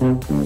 Mm-hmm.